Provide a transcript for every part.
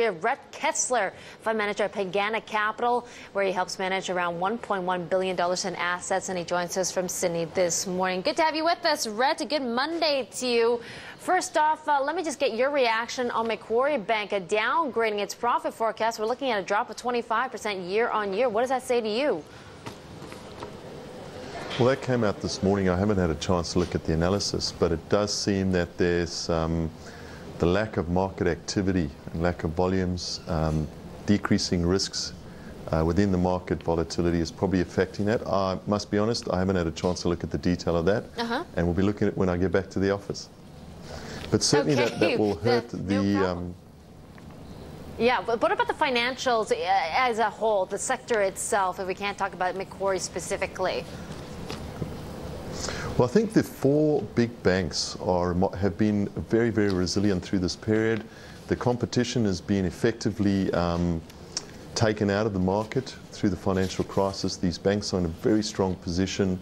We have Rhett Kessler, fund manager at Pengana Capital, where he helps manage around $1.1 billion in assets, and he joins us from Sydney this morning. Good to have you with us, Rhett. A good Monday to you. First off, uh, let me just get your reaction on Macquarie Bank downgrading its profit forecast. We're looking at a drop of 25% year on year. What does that say to you? Well, that came out this morning. I haven't had a chance to look at the analysis, but it does seem that there's um, the lack of market activity and lack of volumes, um, decreasing risks uh, within the market volatility is probably affecting that. I must be honest, I haven't had a chance to look at the detail of that, uh-huh. and we'll be looking at it when I get back to the office. But certainly okay. that, that will hurt the. No um, yeah, but what about the financials uh, as a whole, the sector itself, if we can't talk about Macquarie specifically? Well, I think the four big banks are, have been very, very resilient through this period. The competition has been effectively um, taken out of the market through the financial crisis. These banks are in a very strong position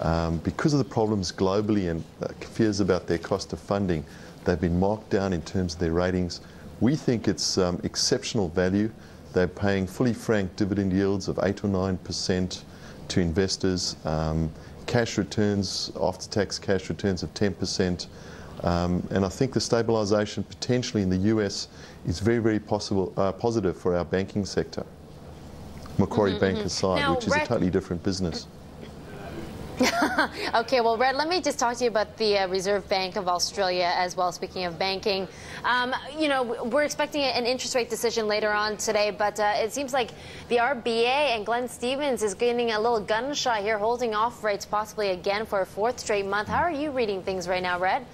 um, because of the problems globally and uh, fears about their cost of funding. They've been marked down in terms of their ratings. We think it's um, exceptional value. They're paying fully franked dividend yields of 8 or 9% to investors. Um, cash returns, after tax cash returns of 10%. Um, and I think the stabilisation potentially in the US is very, very possible, uh, positive for our banking sector. Macquarie mm -hmm, Bank mm-hmm. aside, now, which is a totally different business. okay, well, Rhett, let me just talk to you about the uh, Reserve Bank of Australia as well. Speaking of banking, um, you know, we're expecting an interest rate decision later on today, but uh, it seems like the RBA and Glenn Stevens is getting a little gun shy here, holding off rates possibly again for a fourth straight month. How are you reading things right now, Rhett?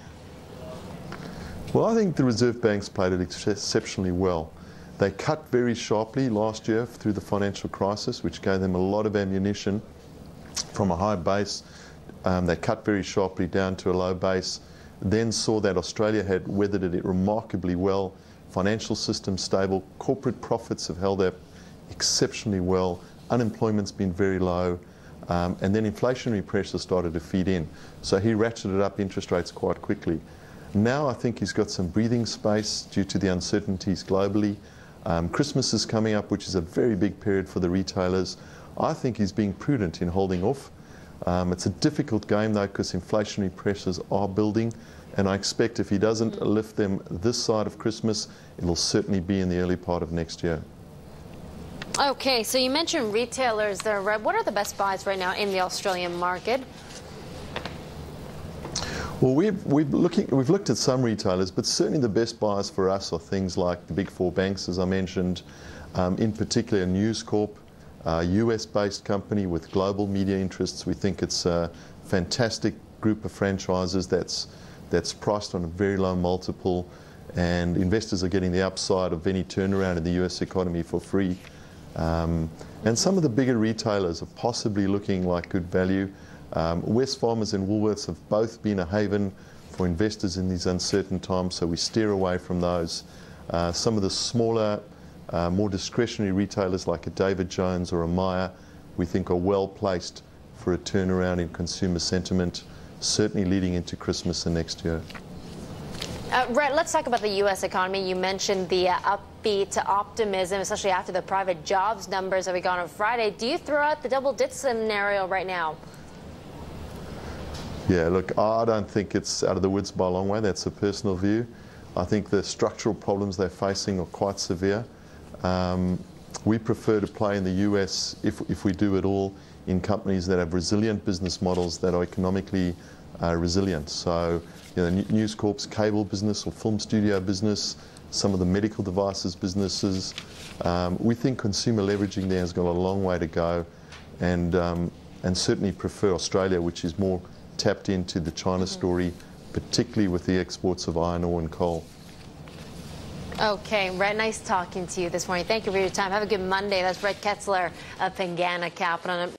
Well, I think the Reserve Bank's played it exceptionally well. They cut very sharply last year through the financial crisis, which gave them a lot of ammunition from a high base. Um, they cut very sharply down to a low base, then saw that Australia had weathered it remarkably well. Financial system stable, corporate profits have held up exceptionally well, unemployment's been very low, um, and then inflationary pressure started to feed in. So he ratcheted up interest rates quite quickly. Now I think he's got some breathing space due to the uncertainties globally. Um, Christmas is coming up, which is a very big period for the retailers. I think he's being prudent in holding off. Um, it's a difficult game though because inflationary pressures are building and I expect if he doesn't mm. lift them this side of Christmas, it'll certainly be in the early part of next year. Okay, so you mentioned retailers there. What are the best buys right now in the Australian market? Well, we've, we've, looking, we've looked at some retailers, but certainly the best buys for us are things like the big four banks, as I mentioned, um, in particular News Corp, a US-based company with global media interests. We think it's a fantastic group of franchises that's, that's priced on a very low multiple and investors are getting the upside of any turnaround in the US economy for free. Um, and some of the bigger retailers are possibly looking like good value. Um, Wesfarmers and Woolworths have both been a haven for investors in these uncertain times, so we steer away from those. Uh, some of the smaller uh, more discretionary retailers like a David Jones or a Myer, we think are well placed for a turnaround in consumer sentiment, certainly leading into Christmas and next year. Uh, Rhett, let's talk about the U.S. economy. You mentioned the uh, upbeat optimism, especially after the private jobs numbers that we got on Friday. Do you throw out the double dip scenario right now? Yeah, look, I don't think it's out of the woods by a long way. That's a personal view. I think the structural problems they're facing are quite severe. Um, we prefer to play in the US, if, if we do at all, in companies that have resilient business models that are economically uh, resilient. So, you know, News Corp's cable business or film studio business, some of the medical devices businesses. Um, we think consumer leveraging there has got a long way to go, and um, and certainly prefer Australia, which is more tapped into the China mm -hmm. story, particularly with the exports of iron ore and coal. Okay, Rhett, nice talking to you this morning. Thank you for your time. Have a good Monday. That's Rhett Kessler of Pengana Capital.